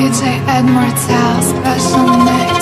DJ Edmore Towles, special night.